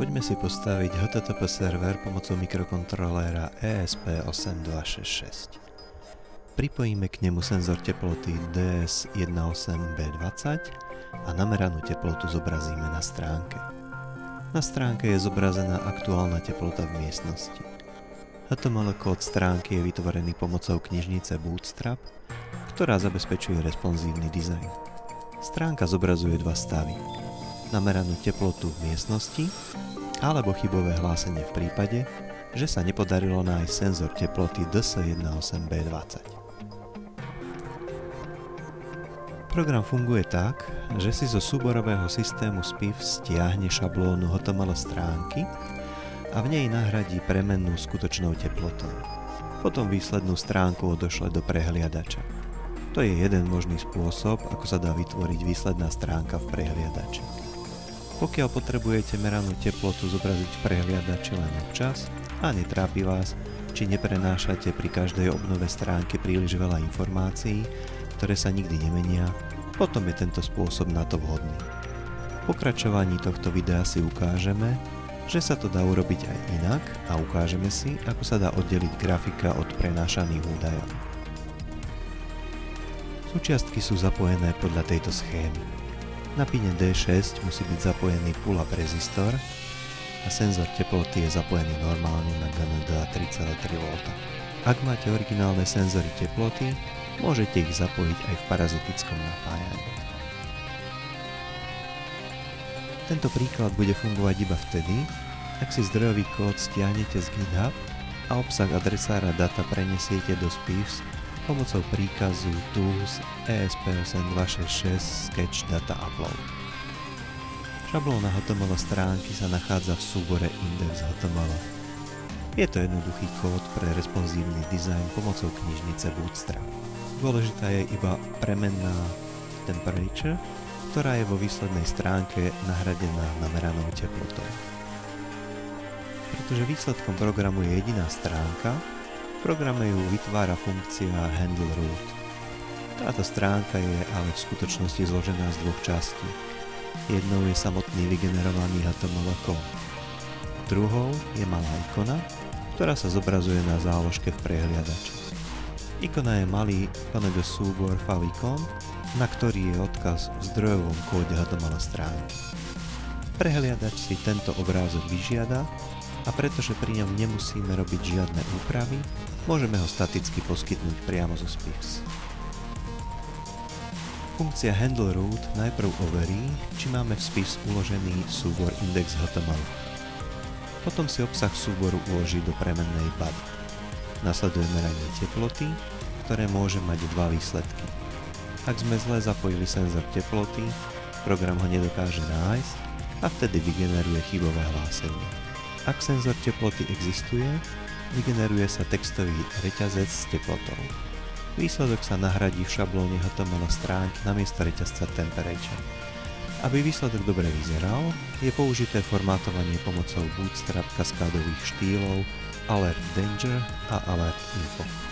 Poďme si postaviť HTTP server pomocou mikrokontroléra ESP8266. Pripojíme k nemu senzor teploty DS18B20 a nameranú teplotu zobrazíme na stránke. Na stránke je zobrazená aktuálna teplota v miestnosti. HTML kód stránky je vytvorený pomocou knižnice Bootstrap, ktorá zabezpečuje responsívny dizajn. Stránka zobrazuje dva stavy. Nameranú teplotu v miestnosti alebo chybové hlásenie v prípade, že sa nepodarilo nájsť senzor teploty DS18B20. Program funguje tak, že si zo súborového systému SPIF stiahne šablónu HTML stránky a v nej nahradí premennú skutočnou teplotou. Potom výslednú stránku odošle do prehliadača. To je jeden možný spôsob, ako sa dá vytvoriť výsledná stránka v prehliadači. Pokiaľ potrebujete meranú teplotu zobraziť v prehliadači len občas a netrápi vás, či neprenášate pri každej obnove stránky príliš veľa informácií, ktoré sa nikdy nemenia, potom je tento spôsob na to vhodný. V pokračovaní tohto videa si ukážeme, že sa to dá urobiť aj inak a ukážeme si, ako sa dá oddeliť grafika od prenášaných údajov. Súčiastky sú zapojené podľa tejto schémy. Na pine D6 musí byť zapojený pull-up rezistor a senzor teploty je zapojený normálne na GNDA 3,3 V. Ak máte originálne senzory teploty, môžete ich zapojiť aj v parazitickom napájaní. Tento príklad bude fungovať iba vtedy, ak si zdrojový kód stiahnete z GitHub a obsah adresára data prenesiete do SPIFS pomocou príkazu tools ESP8266 sketch data upload. Šablóna HTML stránky sa nachádza v súbore index HTML. Je to jednoduchý kód pre responsívny dizajn pomocou knižnice Bootstrap. Dôležitá je iba premenná temperature, ktorá je vo výslednej stránke nahradená nameranou teplotou. Pretože výsledkom programu je jediná stránka, programe ju vytvára funkcia handle root. Táto stránka je ale v skutočnosti zložená z dvoch častí. Jednou je samotný vygenerovaný HTML kód. Druhou je malá ikona, ktorá sa zobrazuje na záložke v prehliadači. Ikona je malý panel súbor favicon, na ktorý je odkaz v zdrojovom kóde HTML stránky. Prehliadač si tento obrázok vyžiada a pretože pri ňom nemusíme robiť žiadne úpravy, môžeme ho staticky poskytnúť priamo zo SPIFS. Funkcia handleRoot najprv overí, či máme v SPIFS uložený súbor index.html. Potom si obsah súboru uloží do premennej body. Nasleduje meranie teploty, ktoré môže mať dva výsledky. Ak sme zle zapojili senzor teploty, program ho nedokáže nájsť a vtedy vygeneruje chybové hlásenie. Ak senzor teploty existuje, vygeneruje sa textový reťazec s teplotou. Výsledok sa nahradí v šablóne HTML stránky namiesto reťazca temperature. Aby výsledok dobre vyzeral, je použité formátovanie pomocou Bootstrap kaskádových štýlov Alert Danger a Alert Info.